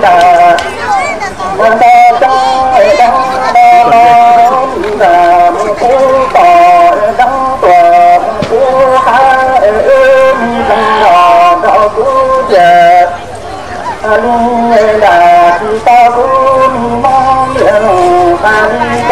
đà con đa trắng đăng đa non là phú tỏ đăng tòa phú há êm đăng đò đò phú về anh cũng mong rằng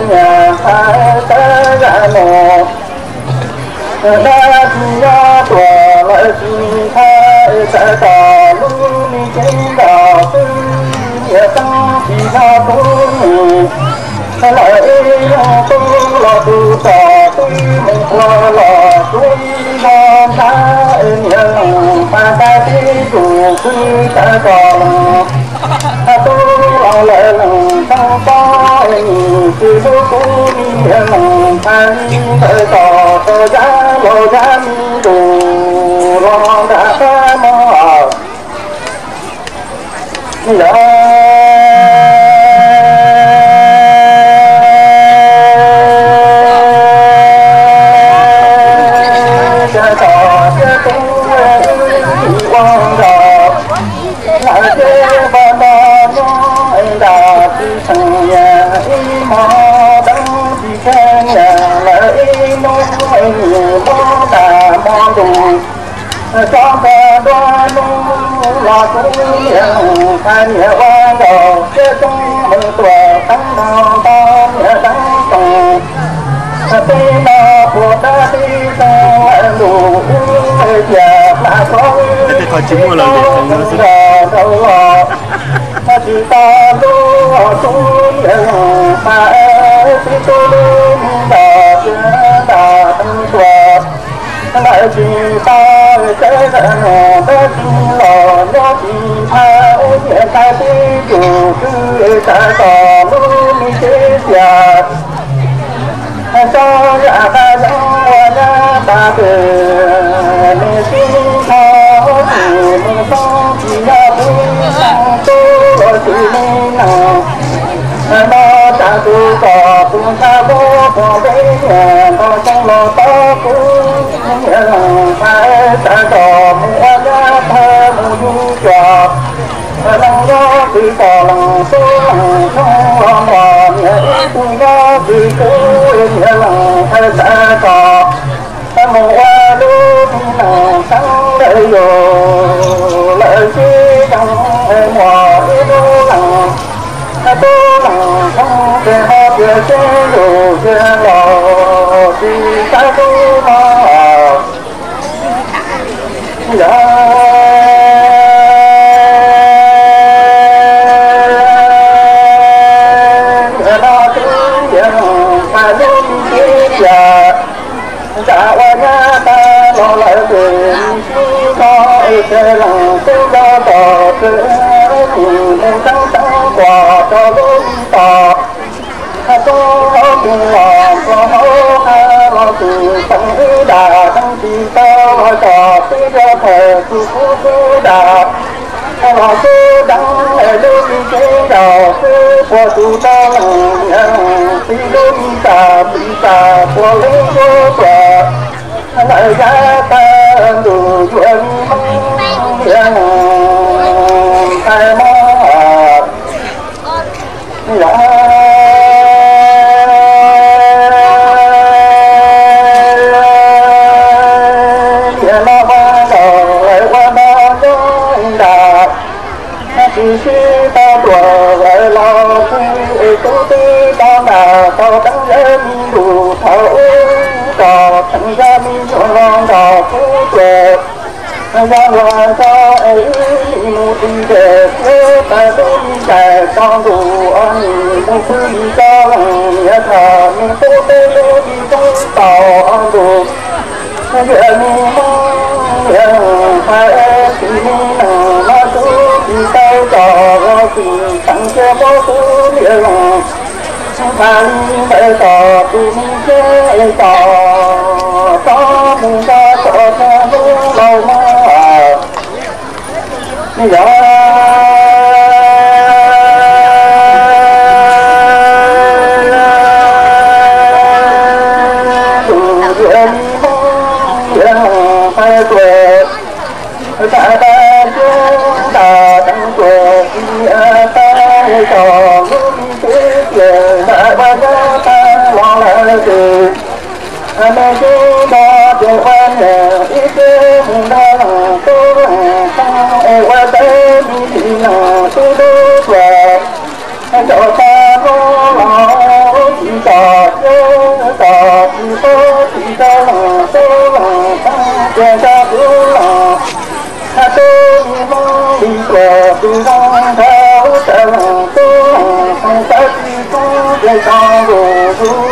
nhà hai ta gã nọ đã nhà tòa lại xin thay sẽ tỏ luôn đi trên đảo tư. Nhà tăng thì ra bốn lại là tôi là từ tỏ tôi mình qua là tôi là ta nhà lòng mà ta thấy đủ cứ ta còn tôi là lại lòng tu tu ni hằng an thời tỏ tỏ giá lo gian Thôi chỉ mua lần để không nó sẽ chỉ ta đô tu nhân ta si tu chỉ ta sẽ rằng ta chỉ lò nhớ chỉ tha nhẹ ta chỉ dù cứ ta tỏ lu mi chế già cho ya ta giống ya ta từ ta tu có tu ta vô có bé nó trong lo to cũng phải ta có mua ra thơ mua du lòng lo vì có lòng số lòng không lo mò tu đó chế độ chế lò thì ta tu nó Dạ qua nhà ta lo lại về có sẽ lòng tôi lo tỏ sự thì nên tăng tăng quả cho ha lo từ tăng hư đà tăng chỉ ta lo tỏ tư ra thờ tu phú phú đà lo sư ở lưu đi chế đạo sư của tu ta lòng lưu đi ta bị ta của lưu vô lại ra ta đủ tai ra mi lo ấy phú tuệ ra cho ấy mu ti de se ta tu ni ta tong du an ni mu tu ni ta lang ya tha ni tu te lu di tong ta an du ya ni mo ya ha e ti ni na ma tu di ta ta ga ti tang che mo tu ni la ta ni ba ta tu ni ta từ mà chúng ta điều quan hệ ít chúng ta tu ta ở qua tới đi nào tu tu tuệ. Cho ta lo lo chỉ tỏ cho tỏ chỉ có chỉ cho tu ta cho ta tu là ta tu đi qua tu mong thao ta tu không ta chỉ tu để ta đồ tu tu qua cho đó ta hiện ra tu lo luôn tu tu về ta là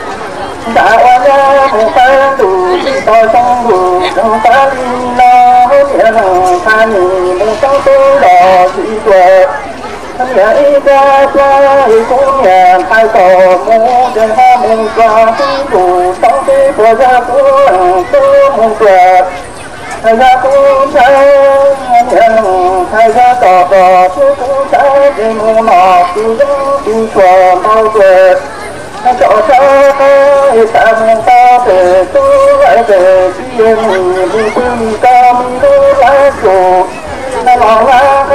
có thể đi thọ mà đêm qua ra một ta ta đi ta hai tổ mô trên hoa mừng qua không đủ trong thầy gia cũng sẽ thầy gia tỏ tỏ chú cũng sẽ đi mù nọ từ chùa bao tuệ cho cha ta ta thể tu lại về thiên mình tin ta mình tu lại chủ ta lòng la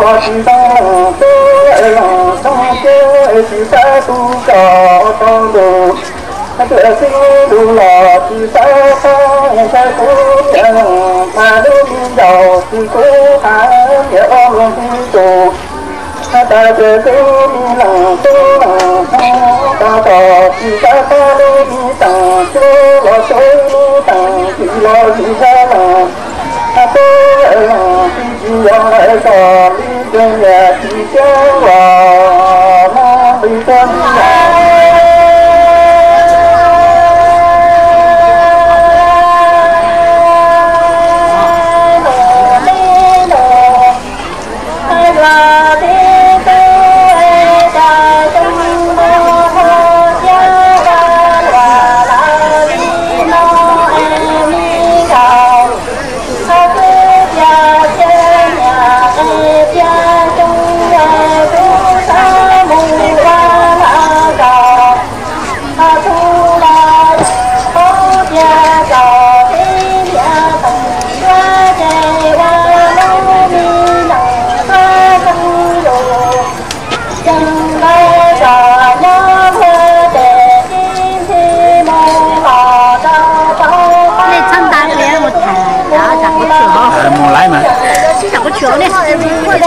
lo chỉ ta tu lại lòng trong cái chỉ ta tu cho trong đồ ta sinh đủ lò chỉ ta ta ta cố chẳng mà đúng đầu chỉ cố há nhớ ôm tu ta ta tự tu lòng tu lòng ta tỏ chỉ ta ta đi ta chú lo chơi ta chỉ lo chỉ ra là ta tu là chỉ chỉ lo 九号快不会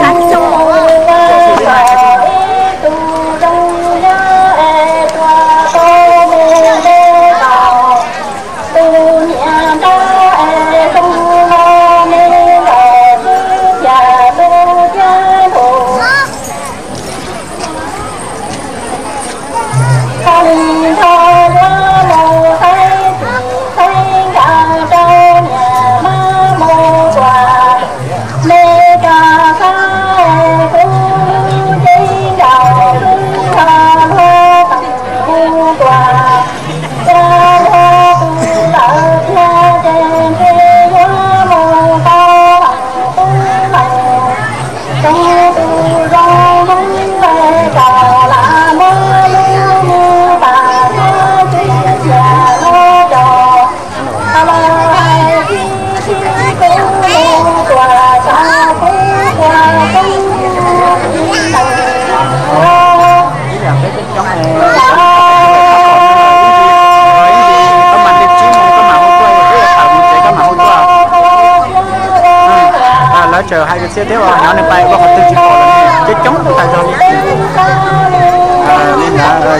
lá chờ hai cái xe tiếp rồi nó nên bay qua phần tư chỉ còn chết chống cũng tại rồi à, nên là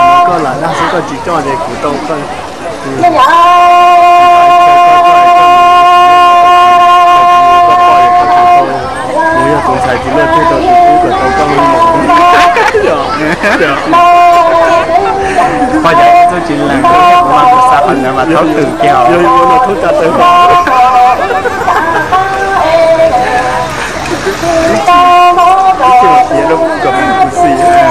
chỗ Bây giờ tôi chỉ làm cái mà tôi con hình mà thấu từ kèo Rồi nó thấu ra tới Cái gì nó cầm cú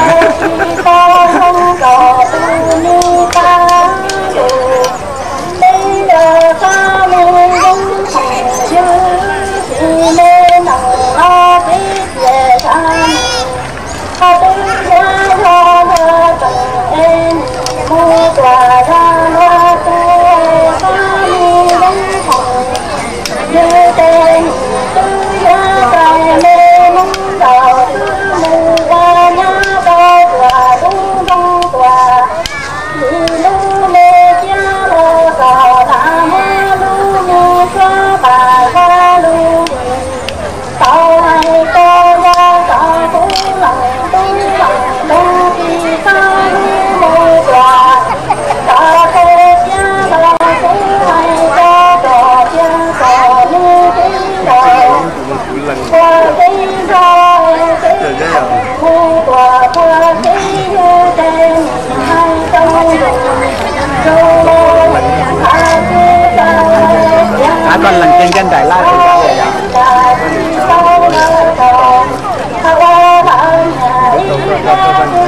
con lần kinh trên đại Loan cũng đã về đó. Hãy subscribe cho kênh